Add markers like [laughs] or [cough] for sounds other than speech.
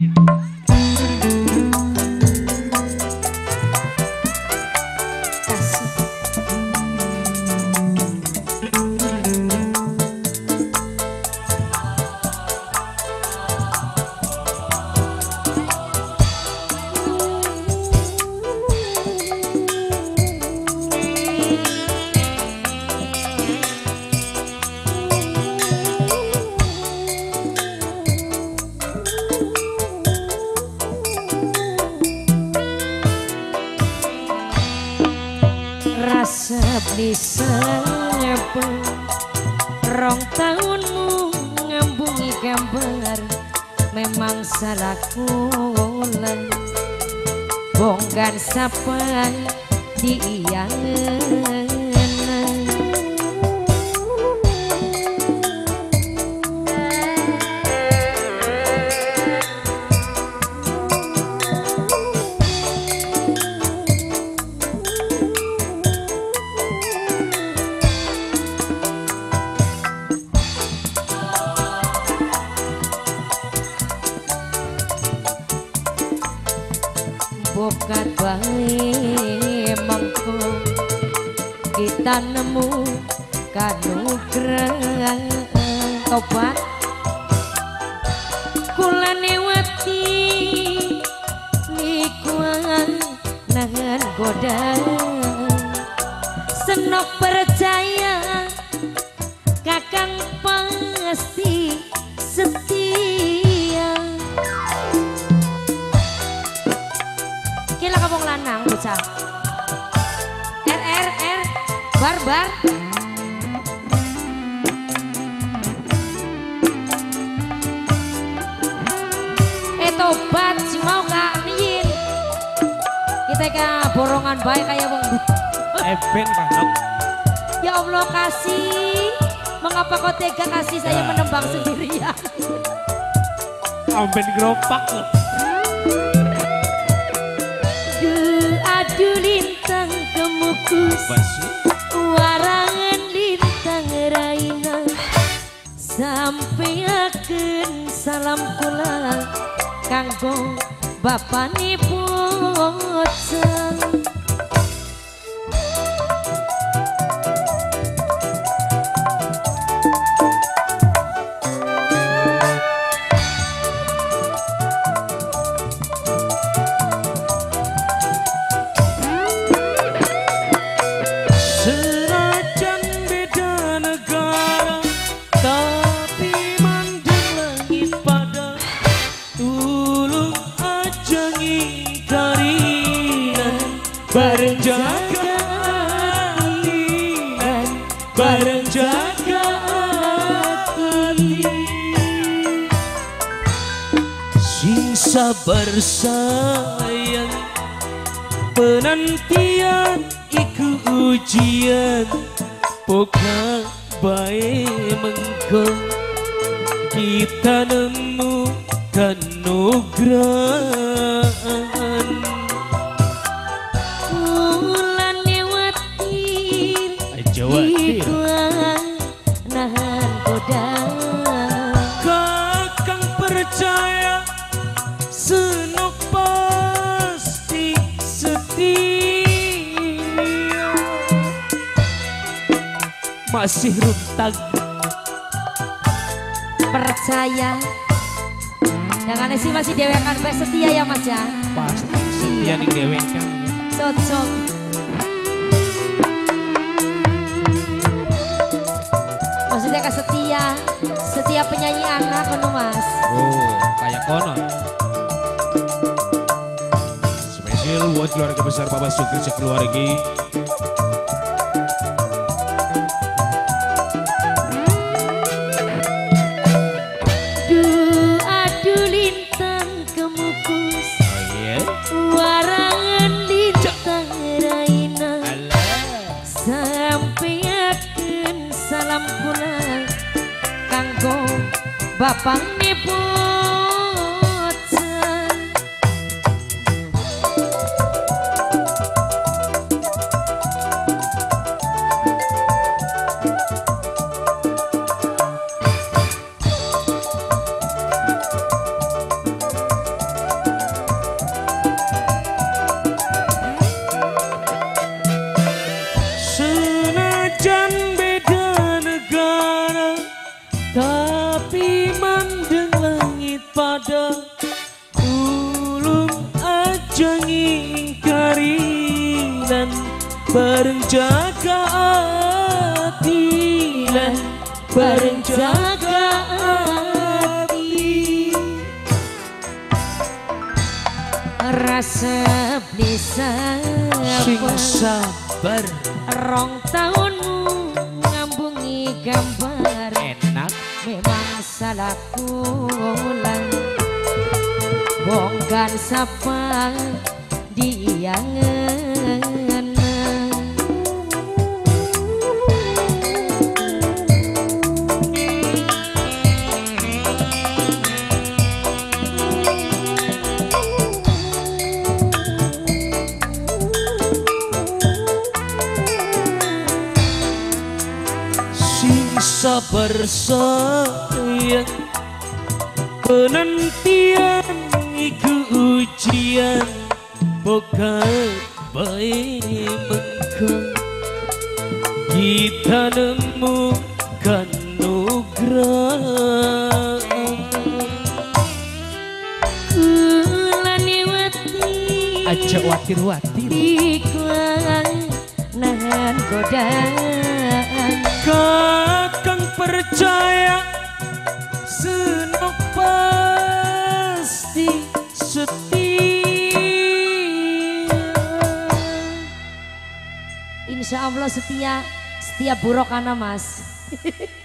bisa rong tahunmu ngambungi gambar memang salah kula bonggan sapa diiyangen bokat bae mangko kita nemu kanugrah tobat. Kula newati niku nangan godang senok percaya bar bar. Eh tobat si mau kak niyin. Kita ke borongan baik kayak wong. Eben kan. Ya Allah kasih. Mengapa kau tega kasih saya ya. menembang sendirian? Amben geropak loh. Adu lintang kemukus salam kula Kanggo bapani bocah bareng jaga hati bareng jaga hati sing sabar penantian iku ujian. Poka bae mengko kita nemu kanugrahan masih runtang. Percaya. Jangan sih masih dewekan setia ya mas ya? Pasti setia nih dewekan cocok. Maksudnya ke setia. Setia penyanyi anak kono mas? Oh kayak kono spesial buat keluarga besar Bapak Sukri sekeluarga Bapak nipun bareng jaga hati. Bareng jaga hati. Rasa bisa sing sabar. Rong tahunmu ngambungi gambar. Enak. Memang salahku lang Bongkan sapa dia sabar sayang penantian iku ujian bukan baik mengkau kita nemukan nugrah Kulani wati aja watir-watir. Iklan nahan godaan kakang percaya senok pasti setia. Insya Allah setia Setia buruk ana mas [laughs]